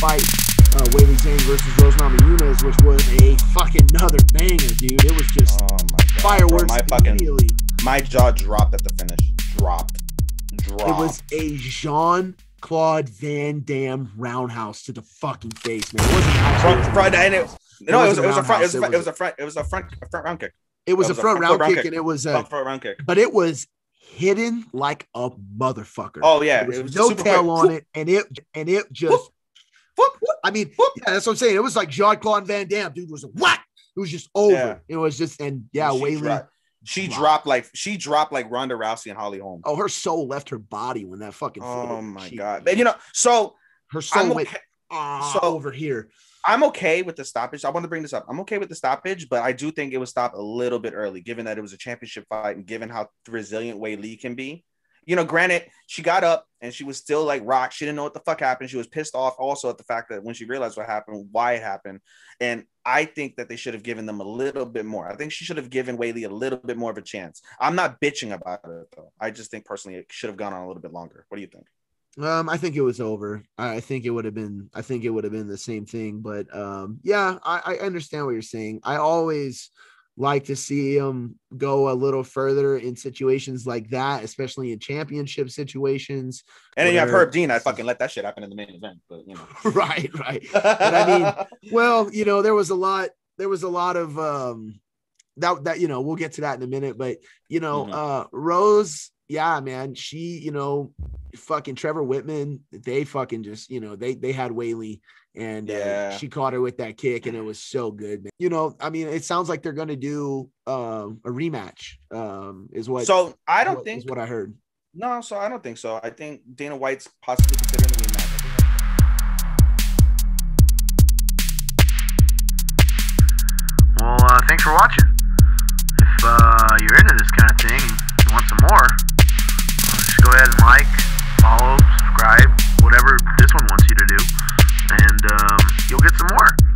Uh, versus Rose Namajunas, which was a fucking another banger, dude. It was just Oh my god. fireworks Bro, my fucking my jaw dropped at the finish. Dropped. Dropped. It was a Jean Claude Van Damme roundhouse to the fucking face, man. It wasn't front, front and it, no, it was, it was a front. It was a front. It was a front. It was a front. A front round kick. it was it a was a front front round round kick, kick. and it was a, Front, front round kick. but it was hidden like a motherfucker. Oh yeah, There was it was no tail on it, and it and it just. Whoop, I mean, whoop. yeah, that's what I'm saying. It was like Jean Claude Van Damme, dude. Was what? It was just over. Yeah. It was just and yeah, she Weili. dropped, she dropped. dropped like she dropped like Ronda Rousey and Holly Holm. Oh, her soul left her body when that fucking. Oh foot- my she- god! And you know, so Her soul I'm went okay, ah, so- over here. I'm okay with the stoppage. I want to bring this up. I'm okay with the stoppage, but I do think it was stopped a little bit early, given that it was a championship fight and given how resilient Weili can be. You know, granted, she got up and she was still like rocked. She didn't know what the fuck happened. She was pissed off also at the fact that when she realized what happened, why it happened. And I think that they should have given them a little bit more. I think she should have given Weili a little bit more of a chance. I'm not bitching about it though. I just think personally it should have gone on a little bit longer. What do you think? Um, I think it was over. I I think it would have been. I think it would have been the same thing. But um, yeah, I, I understand what you're saying. I always like to see him go a little further in situations like that, especially in championship situations. And then you have Herb Dean. I fucking let that shit happen in the main event, but you know. right, right. I mean, Well, you know, there was a lot. There was a lot of um, that that you know we'll get to that in a minute. But you know, Mhm. uh, Rose, yeah, man, she you know, fucking Trevor Wittman, they fucking just you know they they had Weili and uh, she caught her with that kick and it was so good. Man. You know, I mean, it sounds like they're gonna do um a rematch. Um, is what so I don't what- think is what I heard. no, so I don't think so. I think Dana White's possibly considering the rematch. Well, uh, thanks for watching. you'll get some more.